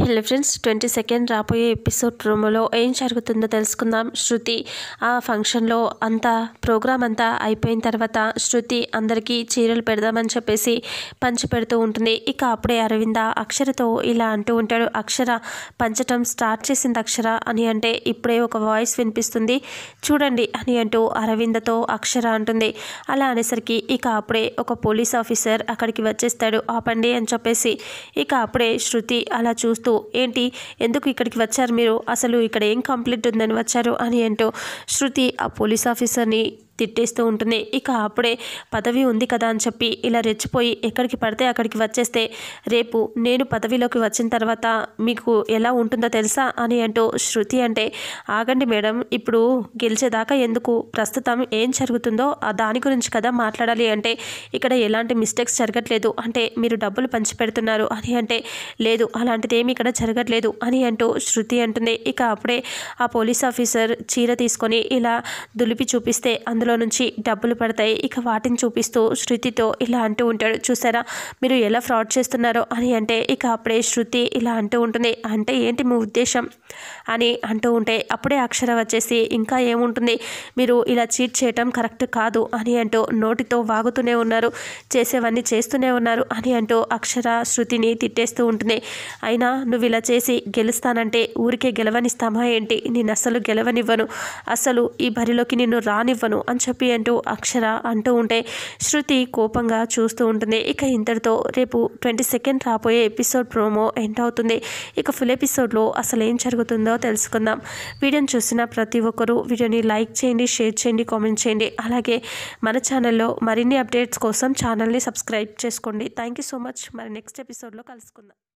Hello friends twenty second రాబోయే episode ప్రోమోలో ఏం జరుగుతుందో తెలుసుకుందాం. శృతి ఆ ఫంక్షన్లో అంతా ప్రోగ్రామ్ అంతా అయిపోయిన తర్వాత శృతి అందరికీ చీరలు పెడదామని చెప్పేసి పంచి పెడుతూ ఉంటుంది. ఇక అప్పుడే అరవింద అక్షరతో ఇలా అంటూ ఉంటాడు అక్షర పంచటం స్టార్ట్ చేసింది అక్షర అని అంటే ఇప్పుడే ఒక వాయిస్ వినిపిస్తుంది. చూడండి అని అంటూ అరవిందతో అక్షర అంటుంది. అలా అనేసరికి ఇక అప్పుడే ఒక పోలీస్ ఆఫీసర్ అక్కడికి వచ్చేస్తాడు. ఆపండి అని చెప్పేసి ఇక అప్పుడే శృతి అలా చూస్తూ ఏంటి? ఎందుకు ఇక్కడికి వచ్చారు మీరు? అసలు ఇక్కడ ఏం కంప్లైంట్ ఉందని వచ్చారు? అని అంటూ శృతి ఆ పోలీస్ ఆఫీసర్ని తిట్టేస్తూ ఉంటుంది. ఇక అప్పుడే పదవి ఉంది కదా అని చెప్పి ఇలా రెచ్చిపోయి ఎక్కడికి పడితే అక్కడికి వచ్చేస్తే రేపు నేను పదవిలోకి వచ్చిన తర్వాత మీకు ఎలా ఉంటుందో తెలుసా అని అంటూ శృతి అంటే ఆగండి మేడం ఇప్పుడు గెలిచేదాకా ఎందుకు? ప్రస్తుతం ఏం జరుగుతుందో ఆ దాని గురించి కదా మాట్లాడాలి అంటే ఇక్కడ ఎలాంటి మిస్టేక్స్ జరగట్లేదు. అంటే మీరు డబ్బులు పంచిపెడుతున్నారు అని అంటే లేదు అలాంటిది ఏమి ఇక్కడ జరగట్లేదు అని అంటూ శృతి అంటుంది. ఇక అప్పుడే ఆ పోలీస్ ఆఫీసర్ చీర తీసుకొని ఇలా దులిపి చూపిస్తే అందులో నుంచి డబ్బులు పడతాయి. ఇక వాటిని చూపిస్తూ శృతితో ఇలా అంటూ ఉంటాడు. చూసారా? మీరు ఎలా ఫ్రాడ్ చేస్తున్నారో అని అంటే ఇక అప్పుడే శృతి ఇలా అంటూ ఉంటుంది. అంటే ఏంటి మీ ఉద్దేశం? అని అంటూ ఉంటే అప్పుడే అక్షర వచ్చేసి ఇంకా ఏముంటుంది? మీరు ఇలా చీట్ చేయటం కరెక్ట్ కాదు అని అంటూ నోటితో వాగుతూనే ఉన్నారు. చేసేవన్నీ చేస్తూనే ఉన్నారు అని అంటూ అక్షర శృతిని తిట్టేస్తూ ఉంటుంది. అయినా నువ్వు ఇలా చేసి గెలుస్తానంటే ఊరికే గెలవనిస్తామా ఏంటి? నేను అస్సలు గెలవనివ్వను. అసలు ఈ బరిలోకి నిన్ను రానివ్వను అని చెప్పి అంటూ అక్షర అంటూ ఉంటే శృతి కోపంగా చూస్తూ ఉంటుంది. ఇక ఇంతటితో రేపు ట్వంటీ సెకండ్ రాబోయే ఎపిసోడ్ ప్రోమో ఎండ్ అవుతుంది. ఇక ఫుల్ ఎపిసోడ్లో అసలు ఏం జరుగుతుందో తెలుసుకుందాం. వీడియోని చూసిన ప్రతి ఒక్కరూ వీడియోని లైక్ చేయండి షేర్ చేయండి కామెంట్ చేయండి. అలాగే మన ఛానల్లో మరిన్ని అప్డేట్స్ కోసం ఛానల్ని సబ్స్క్రైబ్ చేసుకోండి. థ్యాంక్ యూ సో మచ్ మరి నెక్స్ట్ ఎపిసోడ్లో కలుసుకుందాం.